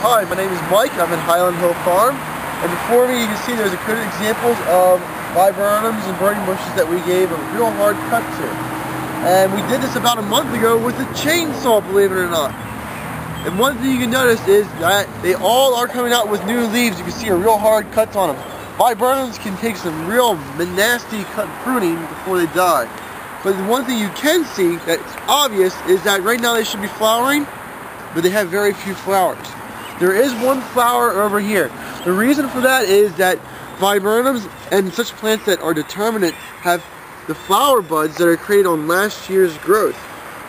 Hi, my name is Mike. I'm in Highland Hill Farm. And before me, you can see there's a good examples of viburnums and burning bushes that we gave a real hard cut to. And we did this about a month ago with a chainsaw, believe it or not. And one thing you can notice is that they all are coming out with new leaves. You can see a real hard cuts on them. Viburnums can take some real nasty cut pruning before they die. But the one thing you can see that's obvious is that right now they should be flowering, but they have very few flowers. There is one flower over here. The reason for that is that viburnums and such plants that are determinate have the flower buds that are created on last year's growth.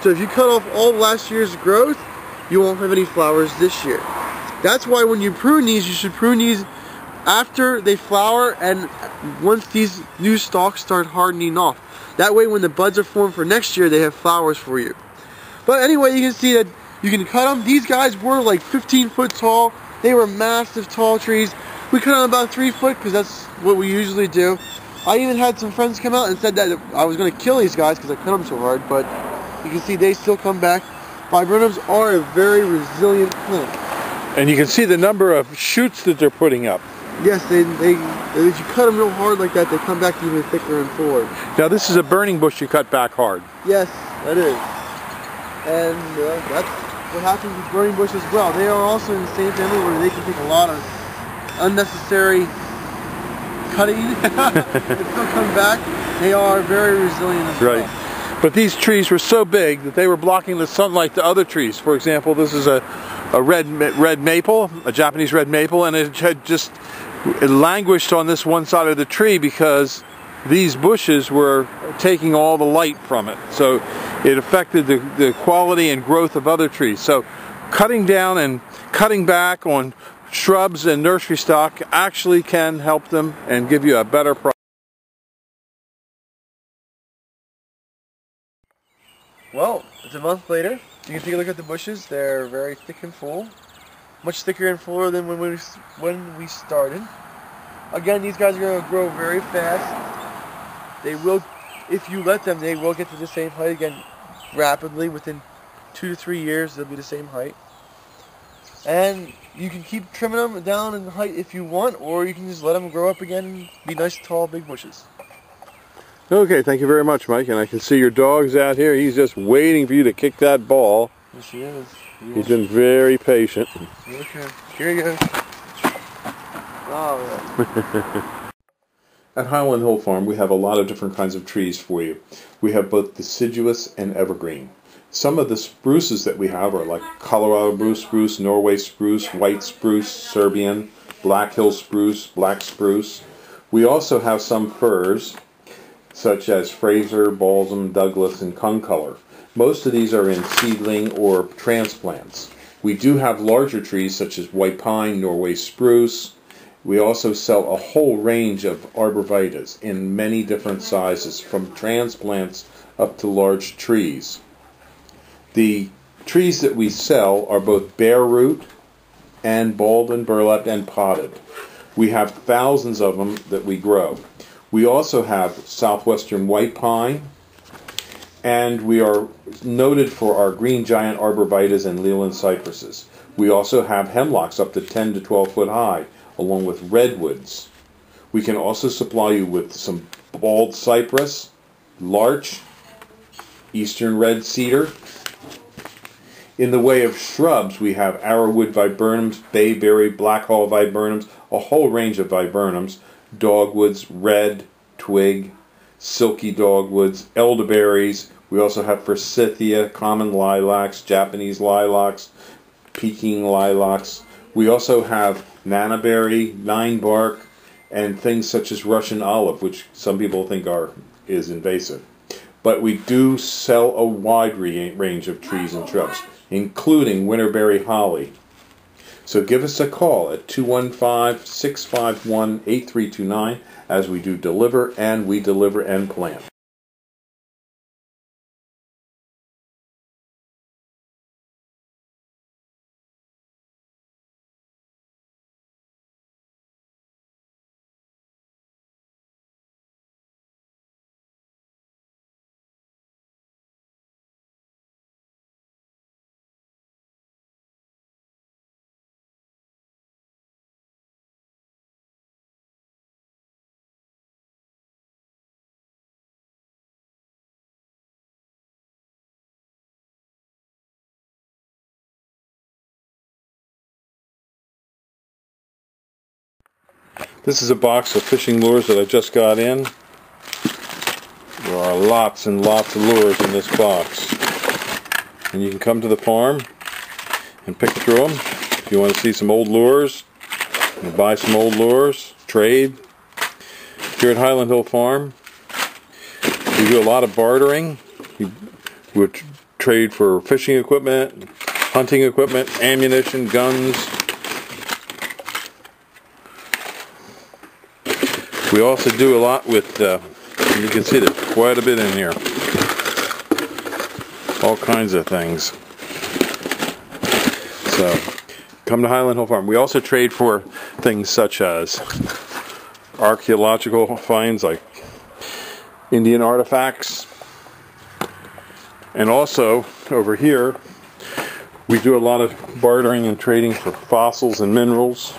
So if you cut off all last year's growth, you won't have any flowers this year. That's why when you prune these, you should prune these after they flower and once these new stalks start hardening off. That way when the buds are formed for next year, they have flowers for you. But anyway, you can see that you can cut them. These guys were like 15 foot tall. They were massive tall trees. We cut them about three foot because that's what we usually do. I even had some friends come out and said that I was going to kill these guys because I cut them so hard, but you can see they still come back. Viburnums are a very resilient plant. And you can see the number of shoots that they're putting up. Yes, they, they, if you cut them real hard like that, they come back even thicker and fuller. Now this is a burning bush you cut back hard. Yes, that is. And uh, that's what happens with burning bush as well. They are also in the same family where they can take a lot of unnecessary cutting and still come back. They are very resilient as right. well. But these trees were so big that they were blocking the sunlight to other trees. For example, this is a, a red red maple, a Japanese red maple, and it had just it languished on this one side of the tree because these bushes were taking all the light from it. So it affected the, the quality and growth of other trees. So cutting down and cutting back on shrubs and nursery stock actually can help them and give you a better product. Well, it's a month later. You can take a look at the bushes. They're very thick and full much thicker and fuller than when we when we started. Again, these guys are going to grow very fast. They will, if you let them, they will get to the same height again rapidly. Within two to three years, they'll be the same height. And you can keep trimming them down in height if you want, or you can just let them grow up again and be nice, tall, big bushes. Okay, thank you very much, Mike. And I can see your dog's out here. He's just waiting for you to kick that ball. Yes, he is. He's been very patient. Okay, here he goes. Oh, At Highland Hill Farm, we have a lot of different kinds of trees for you. We have both deciduous and evergreen. Some of the spruces that we have are like Colorado blue spruce, Norway spruce, white spruce, Serbian, Black Hill spruce, black spruce. We also have some firs, such as Fraser, balsam, Douglas, and concolor. Most of these are in seedling or transplants. We do have larger trees such as white pine, Norway spruce. We also sell a whole range of arborvitaes in many different sizes, from transplants up to large trees. The trees that we sell are both bare root and balled and burlapped and potted. We have thousands of them that we grow. We also have southwestern white pine, and we are noted for our green giant arborvitaes and Leyland cypresses. We also have hemlocks up to 10 to 12 foot high, along with redwoods. We can also supply you with some bald cypress, larch, eastern red cedar. In the way of shrubs, we have arrowwood viburnums, bayberry, blackhaw viburnums, a whole range of viburnums, dogwoods, red, twig, silky dogwoods, elderberries. We also have forsythia, common lilacs, Japanese lilacs, Peking lilacs. We also have nannyberry, nine bark, and things such as Russian olive, which some people think are is invasive. But we do sell a wide range of trees and shrubs, including winterberry holly. So give us a call at 215 651 8329 as we do deliver and we deliver and plant. This is a box of fishing lures that I just got in. There are lots and lots of lures in this box. And you can come to the farm and pick through them. If you want to see some old lures, buy some old lures, trade. Here at Highland Hill Farm, we do a lot of bartering. We would trade for fishing equipment, hunting equipment, ammunition, guns. We also do a lot with, uh, you can see there's quite a bit in here. All kinds of things. So, come to Highland Hill Farm. We also trade for things such as archaeological finds like Indian artifacts. And also, over here, we do a lot of bartering and trading for fossils and minerals.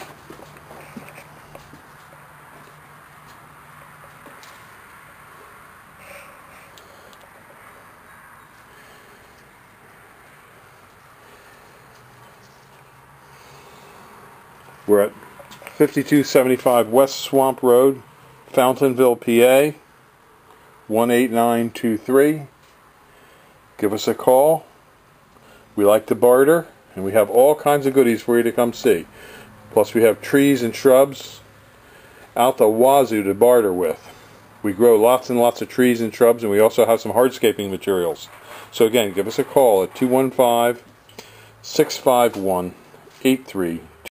We're at 5275 West Swamp Road, Fountainville, PA 18923. Give us a call. We like to barter, and we have all kinds of goodies for you to come see. Plus, we have trees and shrubs out the wazoo to barter with. We grow lots and lots of trees and shrubs, and we also have some hardscaping materials. So, again, give us a call at 215 651 83